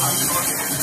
はい。